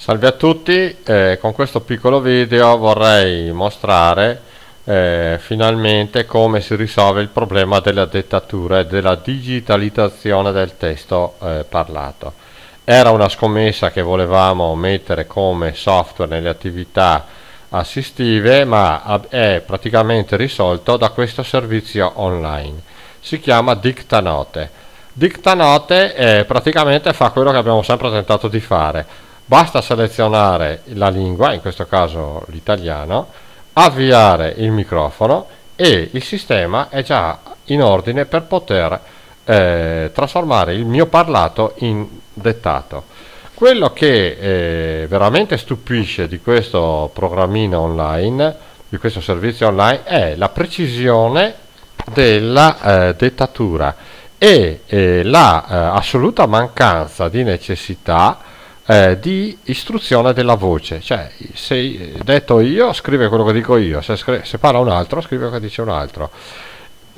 Salve a tutti, eh, con questo piccolo video vorrei mostrare eh, finalmente come si risolve il problema della dettatura e della digitalizzazione del testo eh, parlato. Era una scommessa che volevamo mettere come software nelle attività assistive ma è praticamente risolto da questo servizio online. Si chiama Dictanote. Dictanote eh, praticamente fa quello che abbiamo sempre tentato di fare basta selezionare la lingua, in questo caso l'italiano, avviare il microfono e il sistema è già in ordine per poter eh, trasformare il mio parlato in dettato. Quello che eh, veramente stupisce di questo programmino online, di questo servizio online, è la precisione della eh, dettatura e eh, la eh, assoluta mancanza di necessità eh, di istruzione della voce, cioè se detto io scrive quello che dico io, se, se parla un altro scrive quello che dice un altro.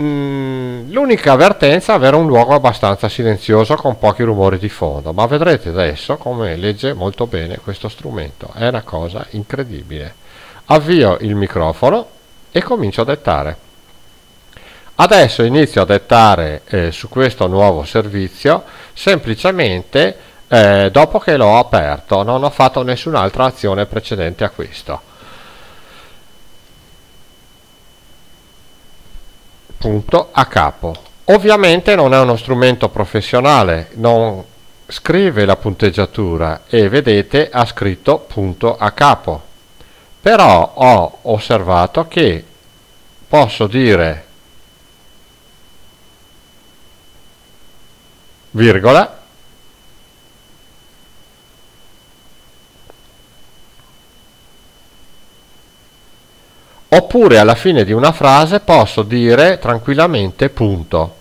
Mm, l'unica avvertenza è avere un luogo abbastanza silenzioso con pochi rumori di fondo, ma vedrete adesso come legge molto bene questo strumento, è una cosa incredibile. Avvio il microfono e comincio a dettare. Adesso inizio a dettare eh, su questo nuovo servizio semplicemente eh, dopo che l'ho aperto non ho fatto nessun'altra azione precedente a questo. Punto a capo. Ovviamente non è uno strumento professionale non scrive la punteggiatura e vedete ha scritto punto a capo. Però ho osservato che posso dire virgola Oppure alla fine di una frase posso dire tranquillamente punto.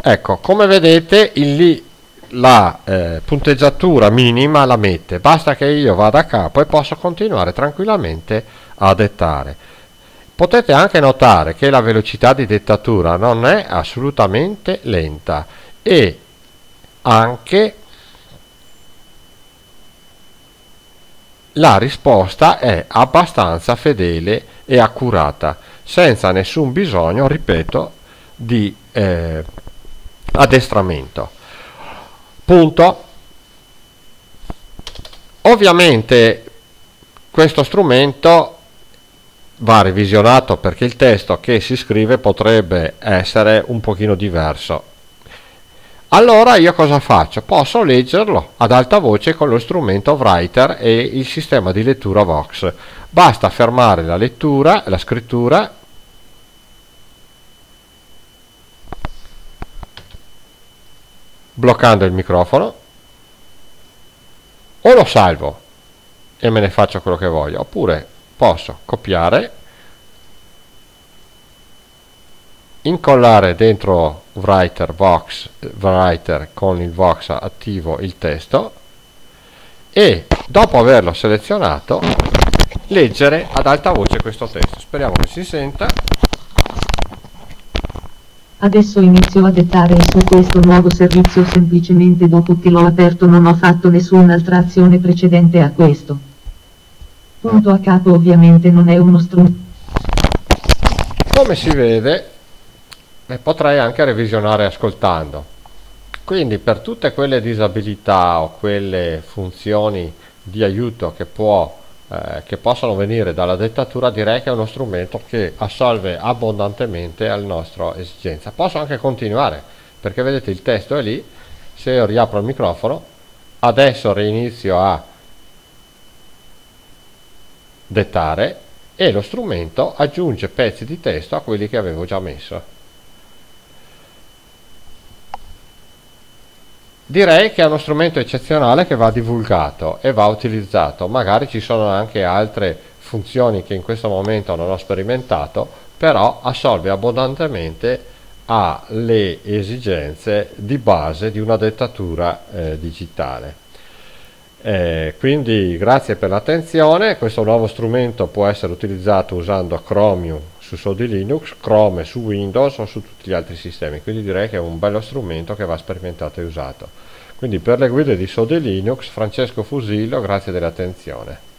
Ecco, come vedete lì la eh, punteggiatura minima la mette, basta che io vada a capo e posso continuare tranquillamente a dettare. Potete anche notare che la velocità di dettatura non è assolutamente lenta e anche La risposta è abbastanza fedele e accurata, senza nessun bisogno, ripeto, di eh, addestramento. Punto. Ovviamente questo strumento va revisionato perché il testo che si scrive potrebbe essere un pochino diverso allora io cosa faccio? Posso leggerlo ad alta voce con lo strumento Writer e il sistema di lettura Vox. Basta fermare la lettura, la scrittura bloccando il microfono o lo salvo e me ne faccio quello che voglio oppure posso copiare incollare dentro writer box writer con il box attivo il testo e dopo averlo selezionato leggere ad alta voce questo testo speriamo che si senta Adesso inizio a dettare su questo nuovo servizio semplicemente dopo che l'ho aperto non ho fatto nessun'altra azione precedente a questo. Punto a capo ovviamente non è uno strumento. Come si vede e potrei anche revisionare ascoltando. Quindi per tutte quelle disabilità o quelle funzioni di aiuto che, può, eh, che possono venire dalla dettatura direi che è uno strumento che assolve abbondantemente alla nostra esigenza. Posso anche continuare perché vedete il testo è lì, se io riapro il microfono adesso reinizio a dettare e lo strumento aggiunge pezzi di testo a quelli che avevo già messo. Direi che è uno strumento eccezionale che va divulgato e va utilizzato. Magari ci sono anche altre funzioni che in questo momento non ho sperimentato, però assolve abbondantemente alle esigenze di base di una dettatura eh, digitale. Eh, quindi grazie per l'attenzione, questo nuovo strumento può essere utilizzato usando Chromium su Sodi Linux, Chrome su Windows o su tutti gli altri sistemi, quindi direi che è un bello strumento che va sperimentato e usato. Quindi per le guide di Sodi Linux, Francesco Fusillo, grazie dell'attenzione.